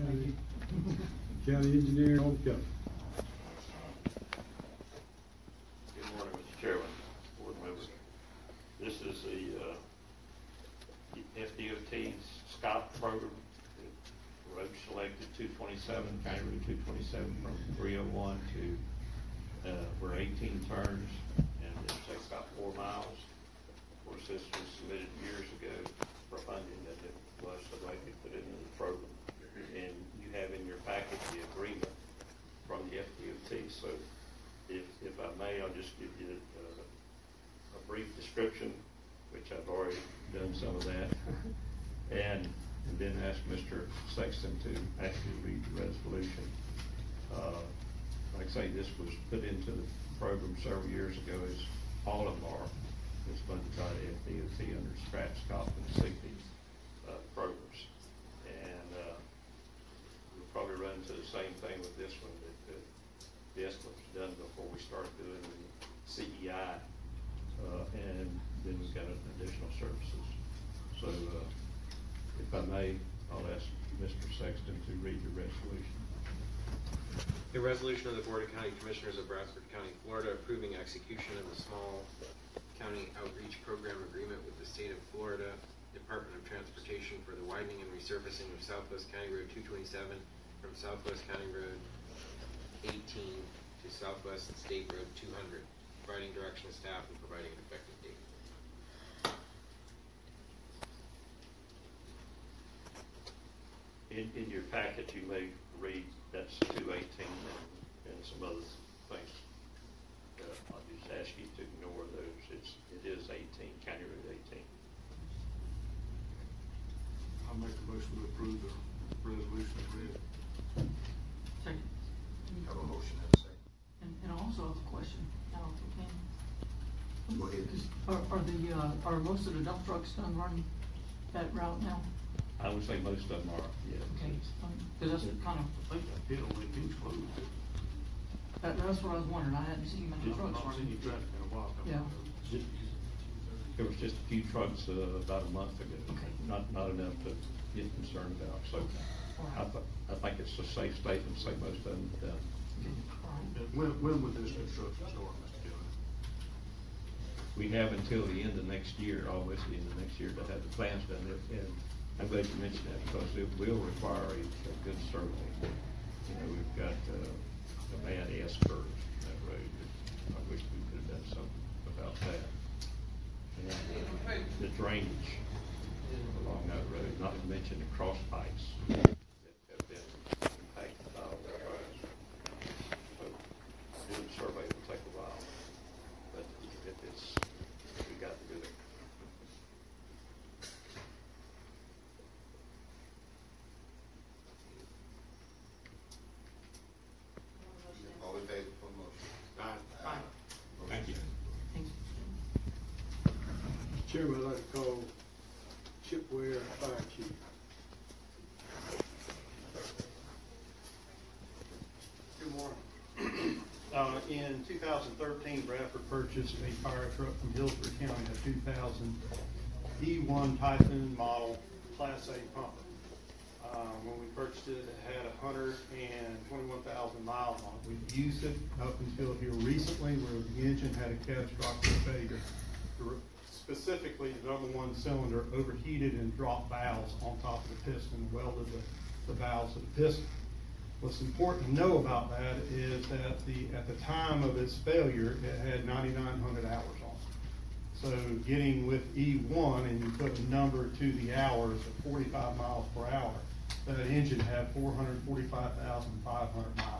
County, County Engineer, Kelly. Good morning, Mr. Chairman, board members. This is the, uh, FDOT SCOP program. Road selected two twenty-seven, County Route two twenty-seven from three oh one to, uh, we're eighteen turns, and it takes about four miles. Of course, this was submitted years ago for funding, and it was they put into the program. And you have in your package the agreement from the FDOT, so if, if I may, I'll just give you uh, a brief description, which I've already done some of that. And, and then ask Mr. Sexton to actually read the resolution. Uh, Like I say, this was put into the program several years ago, as all of our, is funded by the FDOT under scratch, cop, and safety uh, programs. And uh, we'll probably run into the same thing with this one, that, the estimate was done before we started doing the CEI, uh, and then we've got additional services. So, uh, if I may, I'll ask Mr. Sexton to read the resolution. A resolution of the Board of County Commissioners of Bradford County, Florida, approving execution of the Small County Outreach Program Agreement with the State of Florida Department of Transportation for the widening and resurfacing of Southwest County Road two twenty-seven from Southwest County Road eighteen to Southwest State Road two hundred, providing direction to staff and providing an effective date. In, in your packet, you may read, that's two eighteen and, and some other things. Uh, I'll just ask you to ignore those. It's, it is eighteen, County Route eighteen. I'll make a motion to approve the resolution as read. Second. Have a motion and a second. And, and I also have a question, now, if we can. Go ahead. Are, are the, uh, are most of the dump trucks done running that route now? I would say most of them are, yeah. Okay, um, cause that's kind of, I think that hill, they keeps closed. that, that's what I was wondering, I hadn't seen many I've trucks not seen you running. traffic in a while. coming Yeah. Ju- There was just a few trucks, uh, about a month ago, Okay. not, not enough to get concerned about, so I thi- I think it's a safe statement to say most of them are done. All right. And When, when would this construction start, Mr. Kelly? We have until the end of next year, almost the end of next year, to have the plans done. And- And I'm glad you mentioned that because it will require a, a good survey. You know, we've got, uh, a bad S curve in that road. I wish we could have done something about that. And uh, the drainage along that road, not to mention the cross pipes that have been impacted by all that. So doing the survey will take a while, but if it's, we got to do it. All in favor for motion? Aye. Thank you. Thanks. Chairman, I'd like to call Chip Ware, Fire Chief. Good morning. Uh, in two thousand thirteen, Bradford purchased a fire truck from Hillsborough County, a two thousand E one Typhoon model Class A pumper. Uh, when we purchased it, it had hundred and twenty-one thousand miles on it. We've used it up until here recently where the engine had a catastrophic failure. Specifically, the number one cylinder overheated and dropped valves on top of the piston, welded the, the valves of the piston. What's important to know about that is that the, at the time of its failure, it had ninety-nine hundred hours on. So getting with E one and you put a number to the hours of forty-five miles per hour, that engine had four hundred forty-five thousand five hundred miles on it.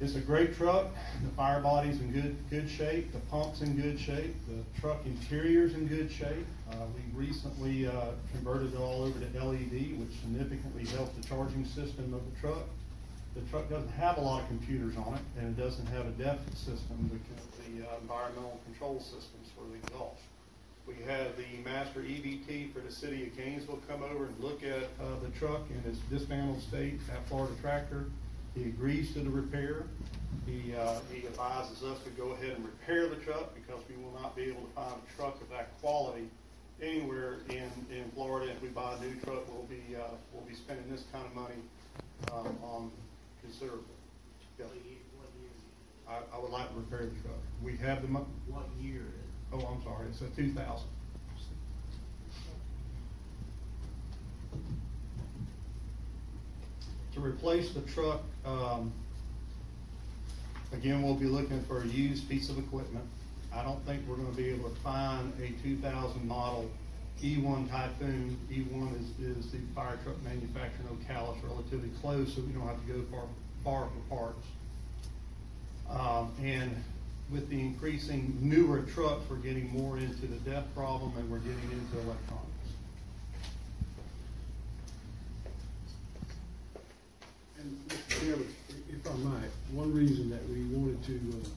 It's a great truck, the fire body's in good, good shape, the pump's in good shape, the truck interior's in good shape. Uh, we recently, uh, converted it all over to LED, which significantly helped the charging system of the truck. The truck doesn't have a lot of computers on it, and it doesn't have a DEF system because the uh, environmental control systems for the exhaust. We had the master EVT for the city of Gainesville come over and look at, uh, the truck in its dismantled state at Florida Tractor. He agrees to the repair. He, uh, he advises us to go ahead and repair the truck because we will not be able to find a truck of that quality anywhere in, in Florida. If we buy a new truck, we'll be, uh, we'll be spending this kind of money um, on considerable. Yeah. I, I would like to repair the truck. We have the money. What year is it? Oh, I'm sorry. It's a 2000. To replace the truck, um, again, we'll be looking for a used piece of equipment. I don't think we're gonna be able to find a two thousand model E one Typhoon. E one is, is the fire truck manufacturer in Ocala, relatively close, so we don't have to go far, far for parts. Um, and with the increasing newer trucks, we're getting more into the DEF problem and we're getting into electronics. And Mr. Chairman, one reason that we wanted to uh,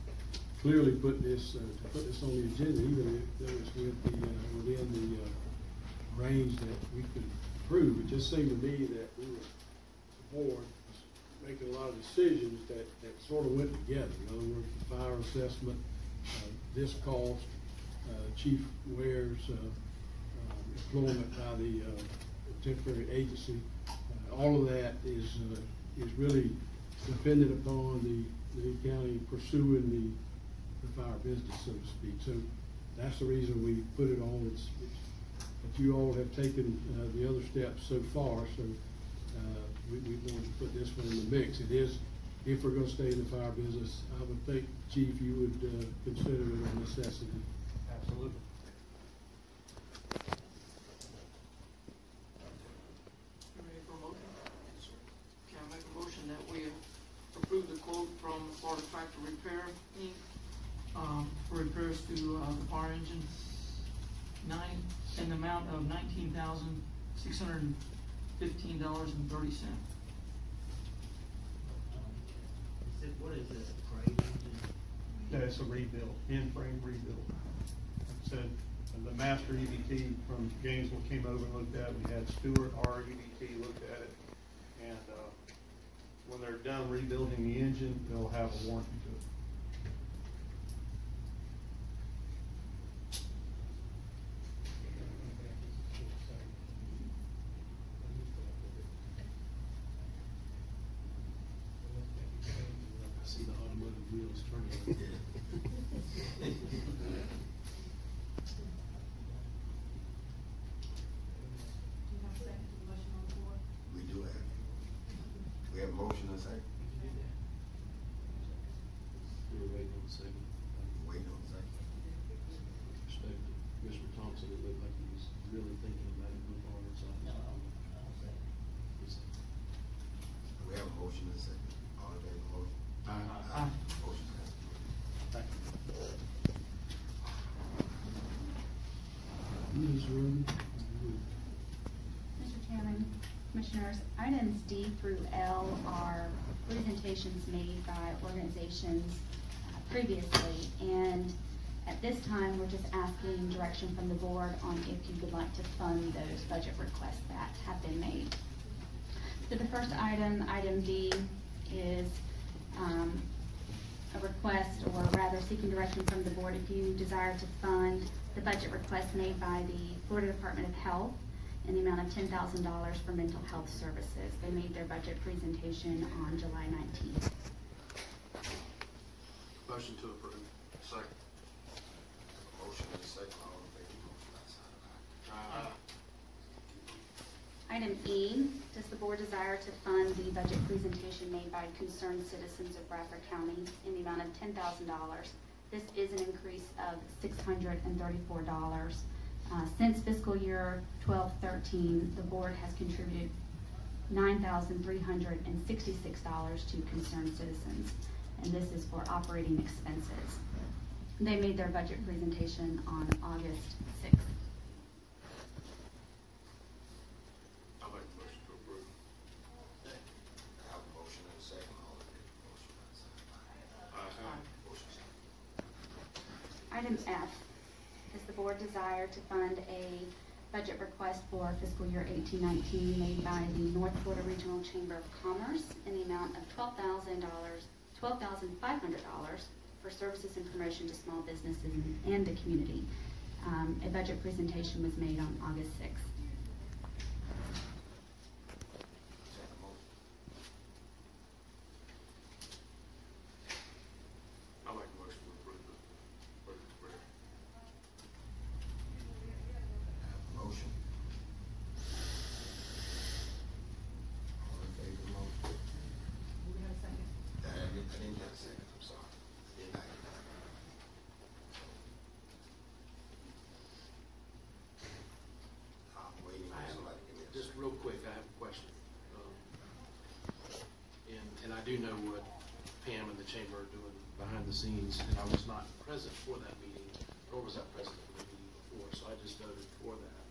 clearly put this, uh, to put this on the agenda, even if it was with the, uh, within the uh, range that we could approve, it just seemed to me that we were, the board was making a lot of decisions that, that sort of went together. In other words, the fire assessment, uh, this cost, uh, Chief Ware's employment by the temporary agency, all of that is, is really dependent upon the, the county pursuing the, the fire business, so to speak. So that's the reason we put it on. It's, it's, but you all have taken, uh, the other steps so far, so, uh, we, we wanted to put this one in the mix. It is, if we're gonna stay in the fire business, I would think, Chief, you would, uh, consider it a necessity. Absolutely. You ready for a motion? Can I make a motion that we approve the quote from Florida Tractor Repair Inc., um, for repairs to, uh, the fire engine, nine, in the amount of nineteen thousand, six hundred and fifteen dollars and thirty cents. it, what is this, a trade? Yeah, it's a rebuild, in-frame rebuild. Like I said, the master EVT from Gainesville came over and looked at it. We had Stewart, our EVT, looked at it. And, uh, when they're done rebuilding the engine, they'll have a warranty to it. I see the automotive wheels turning. Do you have a second to the motion on the floor? We do have, we have a motion and a second, We were waiting on a second. wait on a second. Respect Mr. Thompson, it looked like he was really thinking about it before, so. No, I'll, I'll say. We have a motion and a second, all in favor of the motion? Aye. Motion passed. Thank you. Ms. Rhoden? Mr. Chairman, Commissioners, items D through L are presentations made by organizations uh, previously. And at this time, we're just asking direction from the board on if you would like to fund those budget requests that have been made. So the first item, item D, is um, a request, or rather seeking direction from the board if you desire to fund the budget request made by the Florida Department of Health in the amount of $10,000 for mental health services. They made their budget presentation on July 19th. Motion to approve. Second. Motion to second. All in favor, motion Aye. Item E, does the board desire to fund the budget presentation made by concerned citizens of Bradford County in the amount of $10,000? This is an increase of $634 uh, since fiscal year twelve thirteen, the board has contributed nine thousand three hundred and sixty-six dollars to concerned citizens, and this is for operating expenses. They made their budget presentation on August to fund a budget request for fiscal year 1819 made by the North Florida Regional Chamber of Commerce in the amount of $12,000, $12,500 for services and promotion to small businesses and the community. Um, a budget presentation was made on August 6th. I do know what Pam and the chamber are doing behind the scenes, and I was not present for that meeting, nor was I present for the meeting before, so I just voted for that,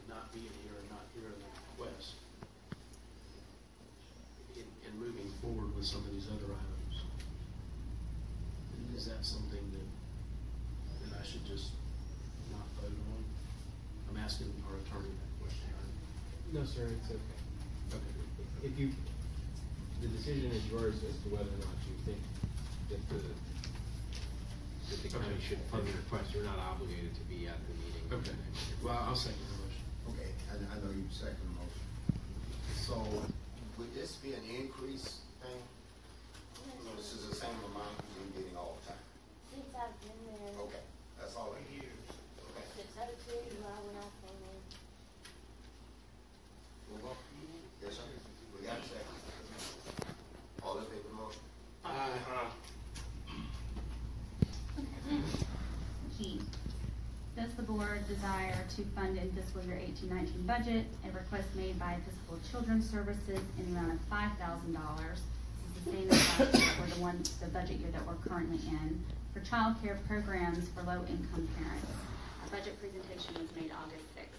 of not being here and not hearing the request. In, in moving forward with some of these other items. Is that something that, that I should just not vote on? I'm asking our attorney that question. No, sir, it's okay. Okay. If you, the decision is yours as to whether or not you think that the, that the county Okay. should fund the request, you're not obligated to be at the meeting. Okay, well, I'll second the motion. Okay, I, I know you second the motion. So, would this be an increase thing? No, this is the same amount you've been getting all the time? Since I've been there. Okay, that's all I need. Okay. Since oh two, I went off on there. Move on. Yes, sir. We got a second. All in favor of the motion? Keith, does the board desire to fund in fiscal year eighteen nineteen budget a request made by Episcopal Children's Services in the amount of five thousand dollars? This is the same as last year, or the one, the budget year that we're currently in, for childcare programs for low-income parents. A budget presentation was made August sixth.